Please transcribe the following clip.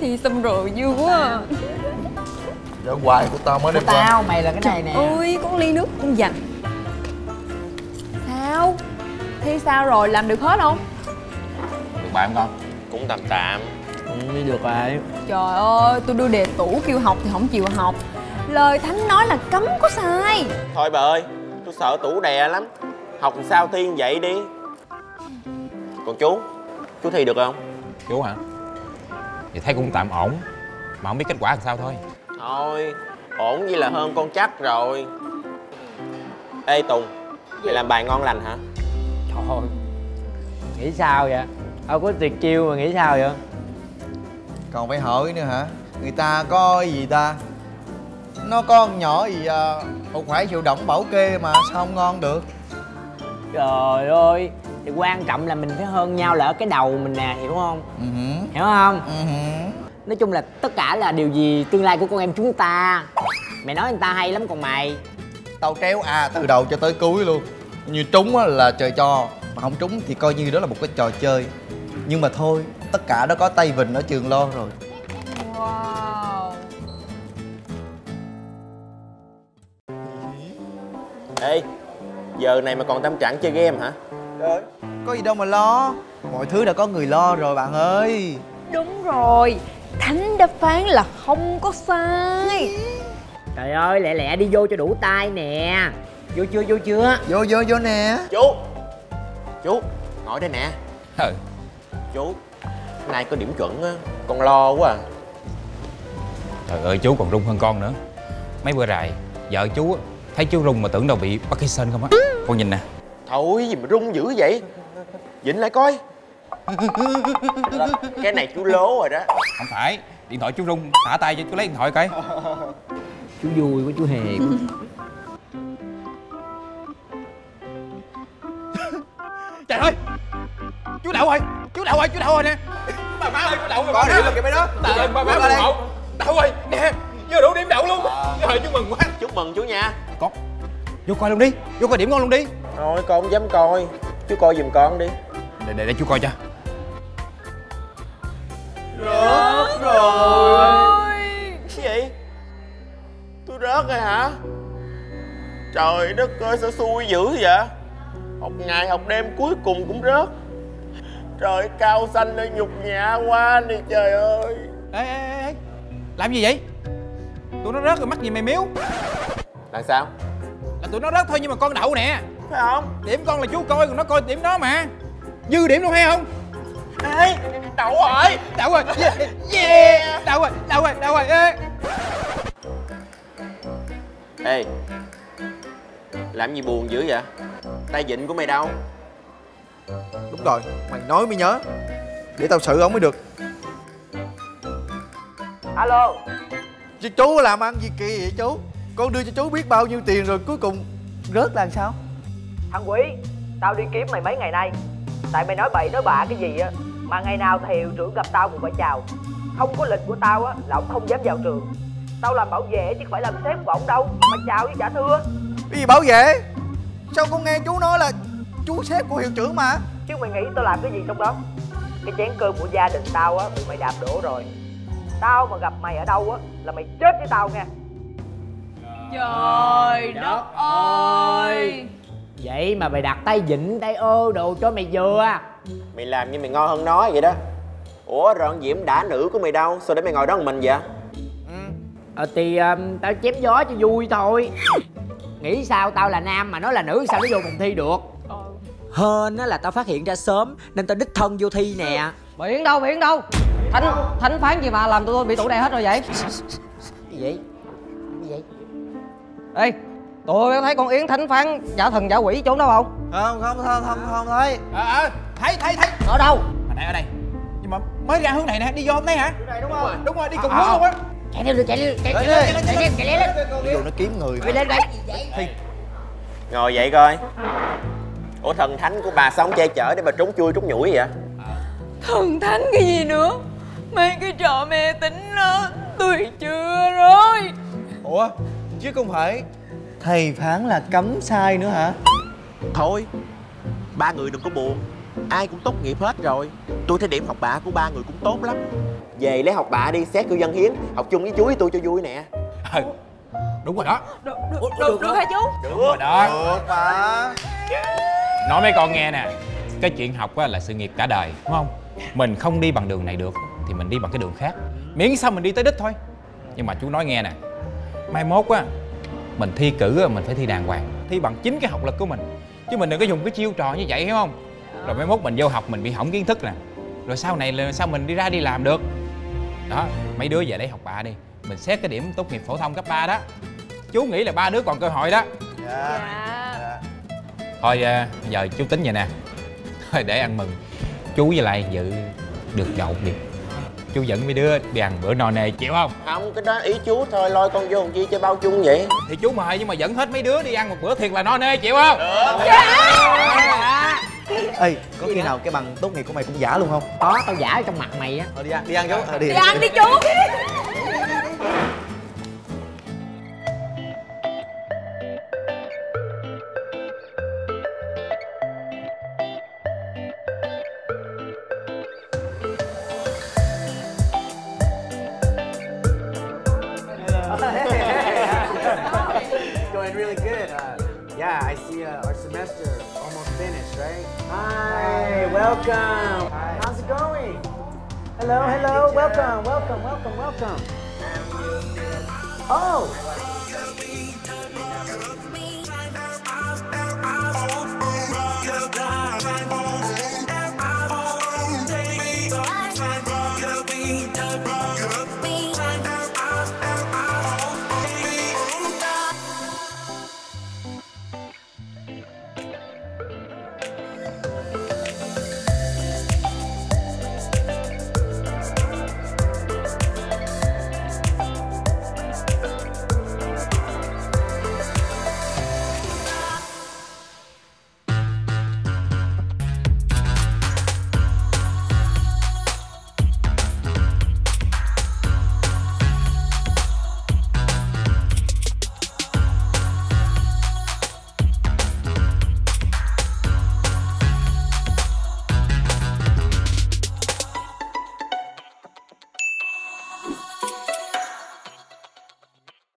Thì xong rồi vui quá à. Dạ hoài của tao mới đem qua tao mày là cái này nè Ôi có ly nước cũng dành Sao? Thi sao rồi? Làm được hết không? Được bài không con? cũng tạm tạm ừ, đi được rồi Trời ơi, tôi đưa đề tủ kêu học thì không chịu học Lời Thánh nói là cấm có sai thôi bà ơi tôi sợ tủ đè lắm học sao thi như vậy đi còn chú chú thi được không Chú hả? Thì thấy cũng tạm ổn Mà không biết kết quả làm sao thôi. Thôi ổn với là hơn con chắc rồi. Ê tùng mày làm bài ngon lành hả? Trời ơi nghĩ sao vậy? Đâu có tuyệt chiêu mà nghĩ sao vậy? Còn phải hỏi nữa hả? Người ta có gì ta? Nó có con nhỏ gì à, Một khoản chịu động bảo kê mà sao không ngon được? Trời ơi thì quan trọng là mình phải hơn nhau là ở cái đầu mình nè hiểu không? Ừ hử, hiểu không? Ừ hử. nói chung là tất cả là điều gì tương lai của con em chúng ta? Mày nói người ta hay lắm còn mày. Tao tréo à từ đầu cho tới cuối luôn. Như trúng á là trời cho Mà không trúng thì coi như đó là một cái trò chơi. Nhưng mà thôi Tất cả đó có tay vịn ở trường lo rồi. Wow. Ê giờ này mà còn tâm trạng chơi game hả Trời Có gì đâu mà lo. Mọi thứ đã có người lo rồi bạn ơi. Đúng rồi Thánh đã phán là không có sai. Trời ơi lẹ lẹ đi vô cho đủ tay nè. Vô chưa vô chưa? Vô vô vô nè. Chú. Chú ngồi đây nè. Ừ chú nay có điểm chuẩn á con lo quá à. Trời ơi chú còn rung hơn con nữa. Mấy bữa rày Vợ chú thấy chú rung mà tưởng đâu bị Parkinson không á. Con nhìn nè thôi gì mà rung dữ vậy? Dịnh lại coi. Cái này chú lố rồi đó. Không phải Điện thoại chú rung Thả tay cho chú lấy điện thoại coi. Chú vui quá chú hề Trời ơi! Chú đậu rồi Chú đậu rồi Chú đậu rồi nè. Bà má ơi chú đậu rồi Có điểm là kìa mấy đó. Trời ơi ba má đây. hộ Đậu rồi Nè Vừa đủ điểm đậu luôn. Trời chúc mừng quá. Chúc mừng chú nha. Con Vô coi luôn đi Vô coi điểm con luôn đi thôi con không dám coi. Chú coi giùm con đi. Để để, để chú coi cho. Rớt rồi. Cái gì? Tôi rớt rồi hả? Trời đất ơi sao xui dữ vậy? Học ngày học đêm cuối cùng cũng rớt. Trời cao xanh ơi nhục nhã quá đi trời ơi. Ê ê ê ê. Làm gì vậy? Tụi nó rớt rồi mắc gì mày miếu? Là sao? Là tụi nó rớt thôi nhưng mà con đậu nè phải không? Điểm con là chú coi còn nó coi điểm đó mà. Dư điểm luôn hay không? Ê đậu rồi. Đậu rồi. Yeah, yeah. Đậu rồi Đậu rồi Đậu rồi. Ê. ê làm gì buồn dữ vậy? Tay vịn của mày đâu? Đúng rồi Mày nói mới nhớ. Để tao xử ông mới được. Alo. Chứ chú làm ăn gì kỳ vậy chú? Con đưa cho chú biết bao nhiêu tiền rồi cuối cùng Rớt là làm sao Thằng Quý, tao đi kiếm mày mấy ngày nay. Tại mày nói bậy nói bạ cái gì á Mà ngày nào thầy hiệu trưởng gặp tao cũng phải chào. Không có lịch của tao á là ông không dám vào trường. Tao làm bảo vệ chứ không phải làm sếp của ổng đâu Mà chào với trả thưa. Cái gì bảo vệ? Sao con nghe chú nói là Chú sếp của hiệu trưởng mà? Chứ mày nghĩ tao làm cái gì trong đó? Cái chén cơm của gia đình tao á bị mày đạp đổ rồi. Tao mà gặp mày ở đâu á là mày chết với tao nha Trời đất ơi vậy mà mày đặt tay vịn tay ơ đồ cho mày vừa. Mày làm như mày ngon hơn nó vậy đó. Ủa rồi diễm đã nữ của mày đâu sao để mày ngồi đó một mình vậy? Ờ thì um, tao chém gió cho vui thôi. Nghĩ sao tao là nam mà nó là nữ sao nó vô phòng thi được? Hên á là tao phát hiện ra sớm nên tao đích thân vô thi nè. Yến đâu, Yến đâu. Thánh, thánh phán gì mà làm tụi tôi bị tủ đè hết rồi vậy? Gì? Vậy gì vậy? Ê, tụi tôi thấy con Yến thánh phán giả thần giả quỷ trốn đâu không? Không không không không không thấy. Ờ ờ Thấy thấy thấy. Ở đâu? Hồi nãy ở đây. Nhưng mà mới ra hướng này nè Đi vô hôm nay hả? Này đúng không? Đúng rồi đi cùng hướng luôn á. Chạy lên chạy lên chạy Chạy lên lên, chạy lên chạy lên Ví dụ nó kiếm người chạy lên đây. Ngồi dậy coi. Ủa thần thánh của bà sống che chở để bà trốn chui trốn nhủi vậy? Thần thánh cái gì nữa? Mấy cái trò mê tín đó Tôi chưa rồi. Ủa chứ không phải Thầy phán là cấm sai nữa hả? Thôi ba người đừng có buồn. Ai cũng tốt nghiệp hết rồi. Tôi thấy điểm học bạ của ba người cũng tốt lắm. Về lấy học bạ đi xét cư dân hiến. Học chung với chú với tôi cho vui nè. Ừ đúng rồi đó. Được được được, được hả chú? Đúng rồi đó. Được mà nói mấy con nghe nè. Cái chuyện học á là sự nghiệp cả đời đúng không? Mình không đi bằng đường này được thì mình đi bằng cái đường khác. Miễn sao mình đi tới đích thôi. Nhưng mà chú nói nghe nè. Mai mốt á mình thi cử mình phải thi đàng hoàng. Thi bằng chính cái học lực của mình. Chứ mình đừng có dùng cái chiêu trò như vậy hiểu không? Rồi mai mốt mình vô học mình bị hỏng kiến thức nè. Rồi sau này là sao mình đi ra đi làm được? Đó mấy đứa về lấy học bạ đi. Mình xét cái điểm tốt nghiệp phổ thông cấp 3 đó. Chú nghĩ là ba đứa còn cơ hội đó. Dạ. Dạ. Thôi à, giờ chú tính vậy nè. Thôi để ăn mừng. Chú với lại dự được nhậu đi chú dẫn mấy đứa đi ăn bữa no nê chịu không? Không cái đó ý chú thôi lôi con vô làm chi cho bao chung vậy? Thì chú mời nhưng mà dẫn hết mấy đứa đi ăn một bữa thiệt là no nê chịu không? Ê có khi nào cái bằng tốt nghiệp của mày cũng giả luôn không? Có tao giả ở trong mặt mày á. Thôi đi ăn đi ăn chú. Ờ, đi. Đi ăn đi chú Our semester almost finished, right? Hi, welcome. How's it going? Hello, hello, welcome, welcome, welcome, welcome. Oh,